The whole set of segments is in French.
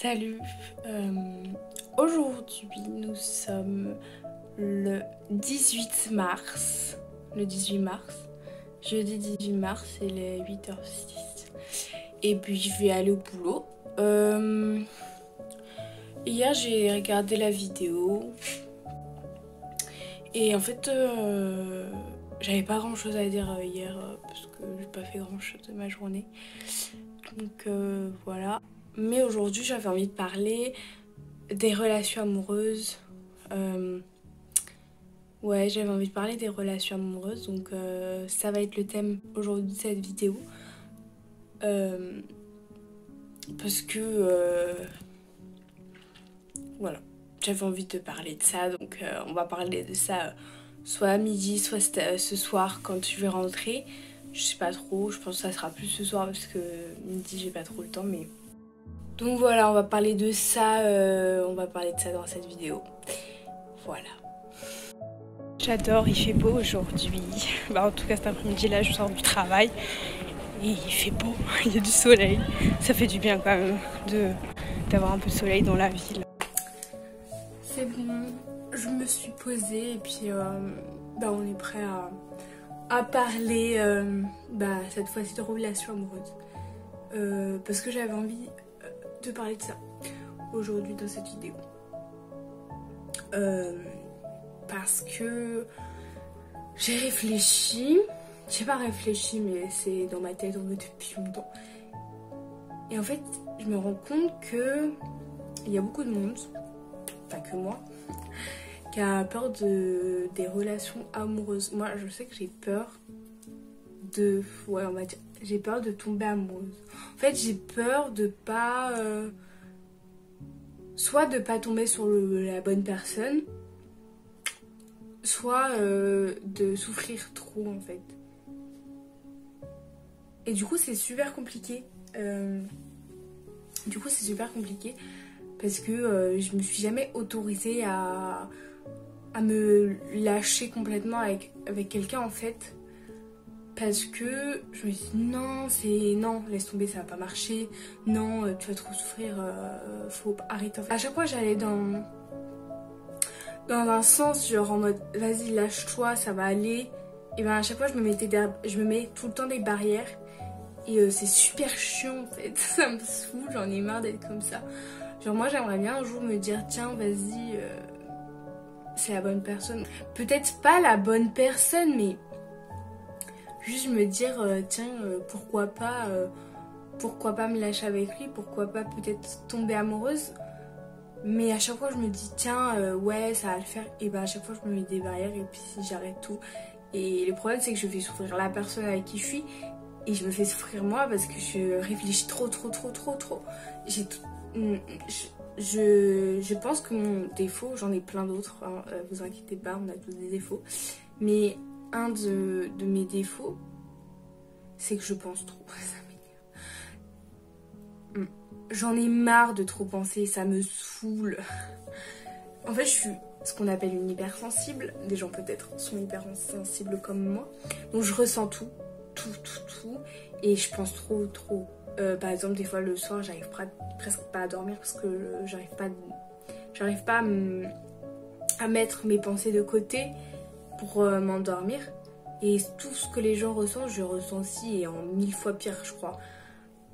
Salut, euh, aujourd'hui nous sommes le 18 mars, le 18 mars, jeudi 18 mars, il est 8h06 et puis je vais aller au boulot. Euh, hier j'ai regardé la vidéo et en fait euh, j'avais pas grand chose à dire hier parce que j'ai pas fait grand chose de ma journée donc voilà. Mais aujourd'hui, j'avais envie de parler des relations amoureuses. Euh, ouais, j'avais envie de parler des relations amoureuses. Donc, euh, ça va être le thème aujourd'hui de cette vidéo. Euh, parce que. voilà. J'avais envie de parler de ça. Donc, on va parler de ça soit à midi, soit ce soir quand tu vais rentrer. Je sais pas trop. Je pense que ça sera plus ce soir parce que midi, j'ai pas trop le temps. Mais donc voilà, on va parler de ça, euh, on va parler de ça dans cette vidéo. Voilà. J'adore, il fait beau aujourd'hui. Bah, en tout cas cet après-midi là, je sors du travail et il fait beau, il y a du soleil. Ça fait du bien quand même d'avoir un peu de soleil dans la ville. C'est bon, je me suis posée et puis euh, bah, on est prêt à, parler euh, bah, cette fois-ci de relations amoureuses. parce que j'avais envie de parler de ça aujourd'hui dans cette vidéo. Euh, parce que j'ai réfléchi, j'ai pas réfléchi mais c'est dans ma tête depuis longtemps. Et en fait, je me rends compte que il y a beaucoup de monde, pas que moi, qui a peur de des relations amoureuses. Moi, je sais que j'ai peur de ouais, on va dire j'ai peur de tomber amoureuse. En fait, j'ai peur de pas. Euh, soit de pas tomber sur la bonne personne, soit euh, de souffrir trop en fait. Et du coup, c'est super compliqué. Euh, du coup, c'est super compliqué parce que je me suis jamais autorisée à, à me lâcher complètement avec, avec quelqu'un en fait parce que je me dis non c'est non laisse tomber ça va pas marcher. Non euh, tu vas trop souffrir euh, faut arrêter à chaque fois j'allais dans dans un sens genre en mode vas-y lâche-toi ça va aller. Et ben à chaque fois je me mettais je me mets tout le temps des barrières. Et euh, c'est super chiant en fait. Ça me saoule j'en ai marre d'être comme ça. Genre moi j'aimerais bien un jour me dire tiens vas-y c'est la bonne personne. Peut-être pas la bonne personne mais juste me dire euh, tiens euh, pourquoi pas euh, pourquoi pas me lâcher avec lui pourquoi pas peut-être tomber amoureuse. Mais à chaque fois je me dis tiens ouais ça va le faire. Et ben à chaque fois je me mets des barrières et puis j'arrête tout. Et le problème c'est que je fais souffrir la personne avec qui je suis et je me fais souffrir moi parce que je réfléchis trop trop trop trop trop. J'ai mm, je, je, pense que mon défaut, j'en ai plein d'autres, hein, vous inquiétez pas, on a tous des défauts. Mais un de, mes défauts, c'est que je pense trop. Hmm. J'en ai marre de trop penser, ça me saoule. En fait, je suis ce qu'on appelle une hypersensible. Des gens peut-être sont hypersensibles comme moi. Donc je ressens tout, tout, tout, tout. Et je pense trop, trop. Euh, par exemple, des fois le soir, j'arrive presque pas à dormir parce que j'arrive pas, j'arrive pas à mettre mes pensées de côté pour euh, m'endormir. Et tout ce que les gens ressentent, je ressens aussi et en mille fois pire, je crois.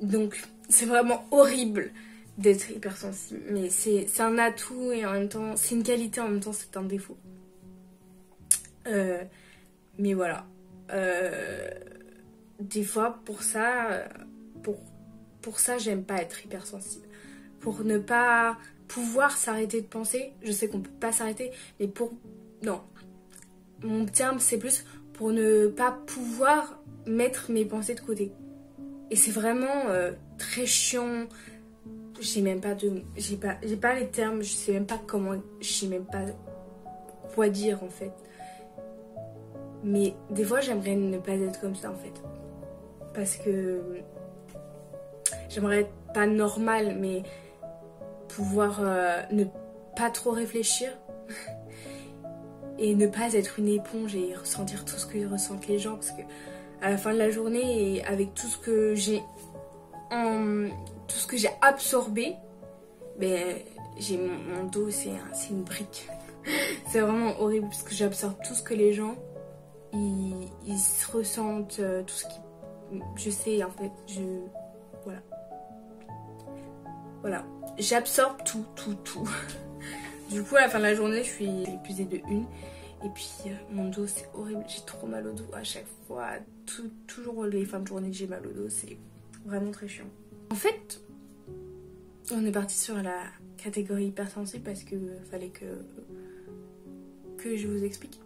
Donc, c'est vraiment horrible d'être hypersensible. Mais c'est un atout et en même temps, c'est une qualité, en même temps, c'est un défaut. Euh, mais voilà. Euh, des fois, pour ça, pour, pour ça, j'aime pas être hypersensible. Pour ne pas pouvoir s'arrêter de penser, je sais qu'on peut pas s'arrêter, mais pour. Non, mon terme, c'est plus pour ne pas pouvoir mettre mes pensées de côté. Et c'est vraiment euh, très chiant. J'ai même pas de. J'ai pas, j'ai pas les termes, je sais même pas comment. Je sais même pas quoi dire en fait. Mais des fois, j'aimerais ne pas être comme ça en fait. Parce que. J'aimerais être pas normal, mais pouvoir euh, ne pas trop réfléchir. Et ne pas être une éponge et ressentir tout ce que ressentent les gens parce que à la fin de la journée et avec tout ce que j'ai tout ce que j'ai absorbé ben, j'ai mon, dos, c'est une brique. c'est vraiment horrible parce que j'absorbe tout ce que les gens ils, ils ressentent, euh, tout ce qui. Je sais en fait, je. Voilà. Voilà. J'absorbe tout, tout, tout. du coup, à la fin de la journée, je suis épuisée de une. Et puis, euh, mon dos, c'est horrible. J'ai trop mal au dos à chaque fois. toujours les fins de journée que j'ai mal au dos, c'est vraiment très chiant. En fait, on est parti sur la catégorie hypersensible parce que fallait que, que je vous explique.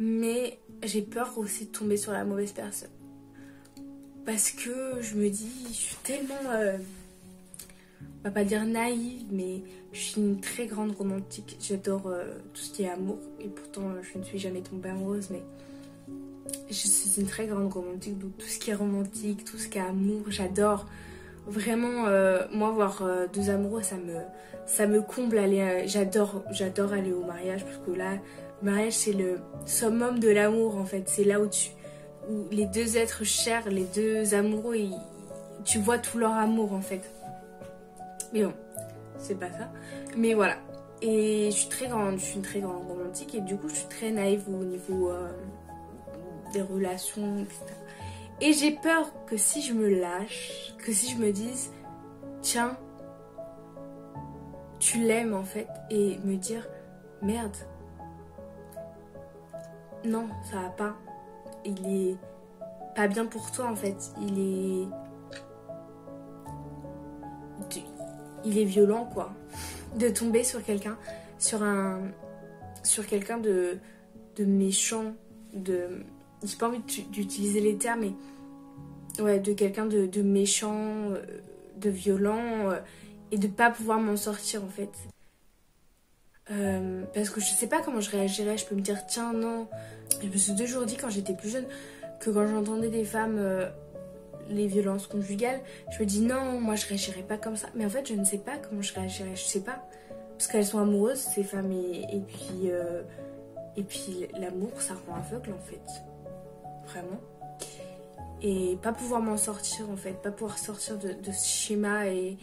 Mais j'ai peur aussi de tomber sur la mauvaise personne. Parce que je me dis, je suis tellement, euh, on va pas dire naïve, mais je suis une très grande romantique. J'adore euh, tout ce qui est amour. Et pourtant, je ne suis jamais tombée amoureuse, mais je suis une très grande romantique. Donc tout ce qui est romantique, tout ce qui est amour, j'adore. Vraiment, euh, moi, voir deux amoureux, ça me, ça me comble. j'adore, j'adore aller au mariage parce que là, le mariage, c'est le summum de l'amour, en fait. C'est là où, tu, où les deux êtres chers, les deux amoureux, tu vois tout leur amour, en fait. Mais bon, c'est pas ça. Mais voilà. Et je suis très grande, je suis une très grande romantique et du coup, je suis très naïve au niveau euh, des relations, etc. Et j'ai peur que si je me lâche, que si je me dise, tiens, tu l'aimes en fait, et me dire, merde, non, ça va pas. Il est pas bien pour toi en fait. Il est. Il est violent quoi. De tomber sur quelqu'un, sur un. Sur quelqu'un de. de méchant, de. J'ai pas envie d'utiliser les termes, mais. Ouais, de quelqu'un de, méchant, euh, de violent, euh, et de pas pouvoir m'en sortir en fait. Euh, parce que je sais pas comment je réagirais. Je peux me dire, tiens, non. Je me suis toujours dit quand j'étais plus jeune que quand j'entendais des femmes les violences conjugales, je me dis non, moi je réagirais pas comme ça. Mais en fait, je ne sais pas comment je réagirais. Je sais pas. Parce qu'elles sont amoureuses, ces femmes. Et, puis, euh, et puis l'amour, ça rend aveugle en fait. Vraiment. Et pas pouvoir m'en sortir en fait. Pas pouvoir sortir de, ce schéma et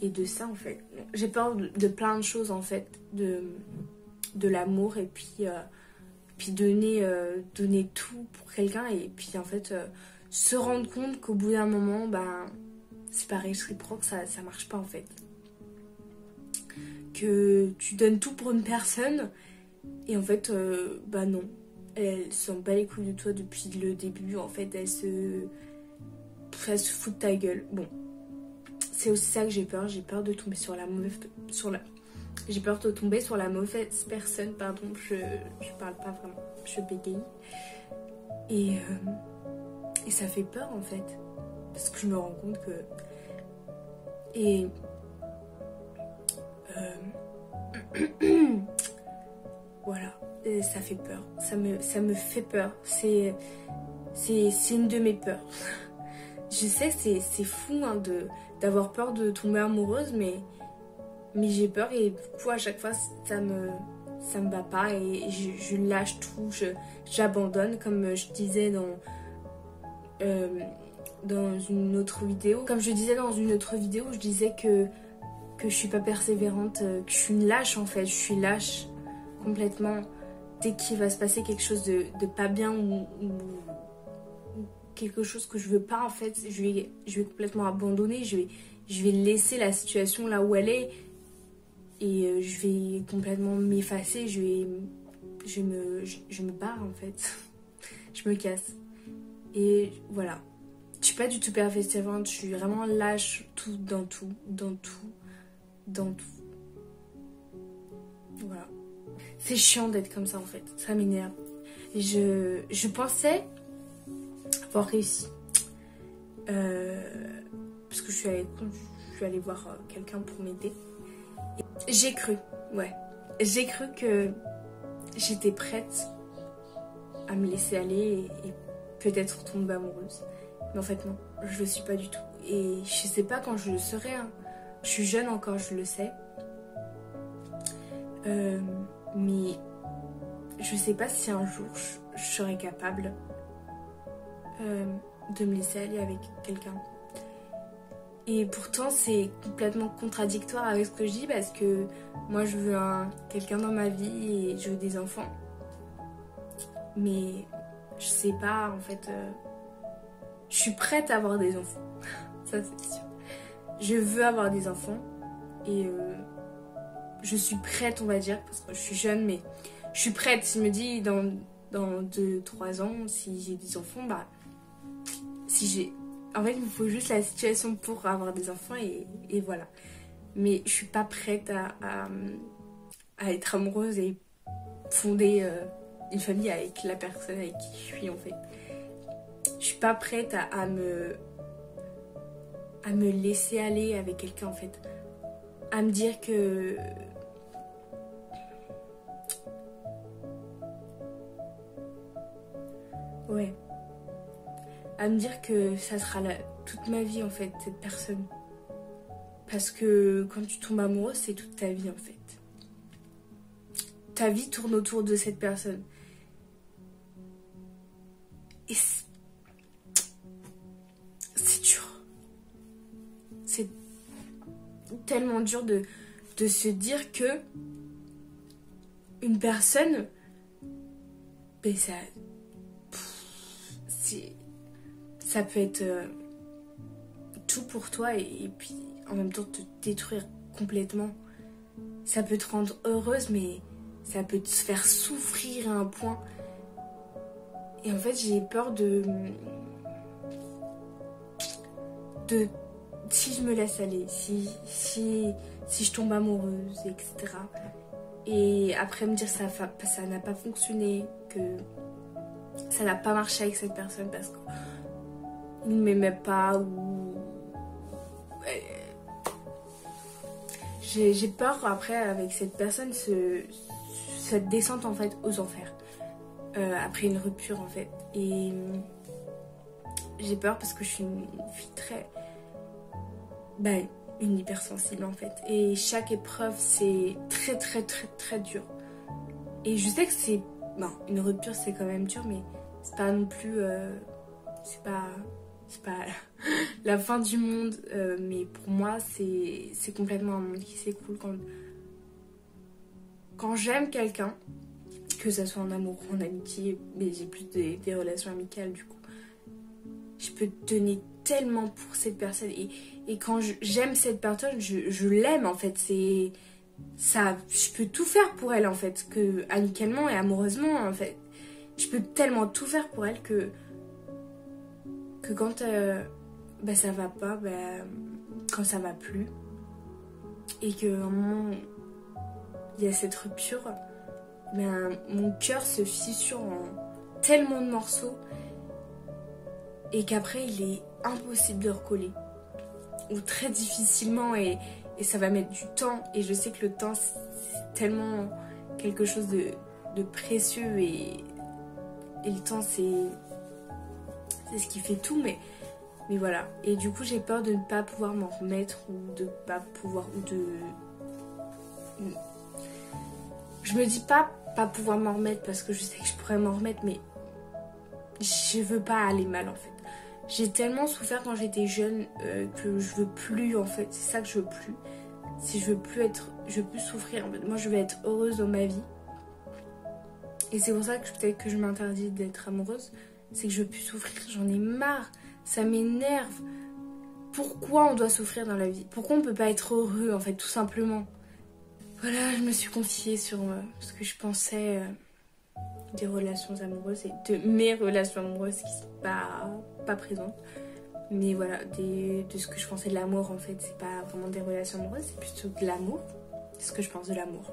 et de ça en fait. J'ai peur de, plein de choses en fait, de, de l'amour et puis, euh, puis donner, euh, donner tout pour quelqu'un et puis en fait se rendre compte qu'au bout d'un moment, ben, c'est pareil, réciproque, ça, ça marche pas en fait. Que tu donnes tout pour une personne et en fait, bah non, elle se sent pas les couilles de toi depuis le début en fait, elle se, elle se fout de ta gueule. Bon, c'est aussi ça que j'ai peur. J'ai peur de tomber sur la mauvaise. Sur la... J'ai peur de tomber sur la mauvaise personne. Pardon, je, je parle pas vraiment. Je bégaye. Et, euh, et ça fait peur en fait. Parce que je me rends compte que. Et. Euh, voilà. Ça fait peur. Ça me, ça me fait peur. C'est. C'est une de mes peurs. je sais, c'est fou hein, d'avoir peur de tomber amoureuse, mais, mais j'ai peur et du coup, à chaque fois, ça me, ça me va pas et je, lâche tout, j'abandonne, comme je disais dans, euh, dans une autre vidéo. Comme je disais dans une autre vidéo, je disais que, que je suis pas persévérante, euh, que je suis une lâche en fait, je suis lâche complètement. Dès qu'il va se passer quelque chose de, pas bien ou quelque chose que je veux pas en fait, je vais, je vais complètement abandonner, je vais, je vais laisser la situation là où elle est et euh, je vais complètement m'effacer, je vais, je me, je, me barre en fait, je me casse. Et voilà, je suis pas du tout persévérante, je suis vraiment lâche tout dans tout, dans tout, dans tout. Voilà. C'est chiant d'être comme ça en fait, ça m'énerve. Je, je pensais avoir réussi. Euh, parce que je suis allée, je suis allée voir euh, quelqu'un pour m'aider. J'ai cru, ouais. J'ai cru que j'étais prête à me laisser aller et, peut-être tomber amoureuse. Mais en fait, non, je le suis pas du tout. Et je sais pas quand je le serai. Hein. Je suis jeune encore, je le sais. Euh, mais je sais pas si un jour je serai capable euh, de me laisser aller avec quelqu'un. Et pourtant, c'est complètement contradictoire avec ce que je dis parce que moi, je veux quelqu'un dans ma vie et je veux des enfants. Mais je sais pas, en fait. Euh, je suis prête à avoir des enfants. Ça, c'est sûr. Je veux avoir des enfants et euh, je suis prête, on va dire, parce que je suis jeune, mais je suis prête. Si je me dis dans, dans 2-3 ans, si j'ai des enfants, bah. Si j'ai en fait, il me faut juste la situation pour avoir des enfants et, voilà. Mais je suis pas prête à, à, être amoureuse et fonder euh, une famille avec la personne avec qui je suis en fait. Je suis pas prête à, me à me laisser aller avec quelqu'un en fait. À me dire que ouais à me dire que ça sera toute ma vie en fait, cette personne. Parce que quand tu tombes amoureux, c'est toute ta vie en fait. Ta vie tourne autour de cette personne. Tellement dur de, de se dire que une personne, ben ça, ça peut être euh, tout pour toi et, puis en même temps te détruire complètement. Ça peut te rendre heureuse, mais ça peut te faire souffrir à un point. Et en fait, j'ai peur de. de. Si je me laisse aller, si, si, si je tombe amoureuse, etc. Et après me dire ça ça n'a pas fonctionné, que ça n'a pas marché avec cette personne parce que il ne m'aimait pas ou j'ai peur après avec cette personne ce, cette descente en fait aux enfers. Euh, après une rupture en fait. Et j'ai peur parce que je suis une fille très ben, une hypersensible en fait et chaque épreuve c'est très très très très dur et je sais que c'est bon une rupture c'est quand même dur mais c'est pas non plus euh, c'est pas c'est pas la fin du monde, euh, mais pour moi, c'est complètement un monde qui s'écoule quand, quand j'aime quelqu'un, que ce soit en amour ou en amitié, mais j'ai plus des, relations amicales du coup. Je peux donner tellement pour cette personne et, et quand j'aime cette personne, je, je l'aime en fait. C'est ça, je peux tout faire pour elle en fait, que amicalement et amoureusement en fait. Je peux tellement tout faire pour elle que que quand euh, bah, ça va pas, bah, quand ça va plus, et qu'à un moment il y a cette rupture, ben, mon cœur se fissure en tellement de morceaux et qu'après il est impossible de recoller ou très difficilement et, ça va mettre du temps et je sais que le temps c'est tellement quelque chose de, précieux et, et le temps c'est c'est ce qui fait tout, mais, mais voilà. Et du coup, j'ai peur de ne pas pouvoir m'en remettre ou de pas pouvoir. ou de. Je me dis pas pas pouvoir m'en remettre parce que je sais que je pourrais m'en remettre, mais je veux pas aller mal en fait. J'ai tellement souffert quand j'étais jeune euh, que je veux plus en fait. C'est ça que je veux plus. Si je veux plus être, je veux plus souffrir. Moi, je veux être heureuse dans ma vie. Et c'est pour ça que peut-être que je m'interdis d'être amoureuse c'est que je veux plus souffrir, j'en ai marre, ça m'énerve. Pourquoi on doit souffrir dans la vie? Pourquoi on peut pas être heureux en fait, tout simplement? Voilà, je me suis confiée sur euh, ce que je pensais euh, des relations amoureuses et de mes relations amoureuses qui sont pas, pas présentes. Mais voilà, de ce que je pensais de l'amour en fait, c'est pas vraiment des relations amoureuses, c'est plutôt de l'amour. C'est ce que je pense de l'amour.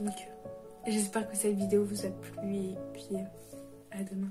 Donc, j'espère que cette vidéo vous a plu et puis. À demain.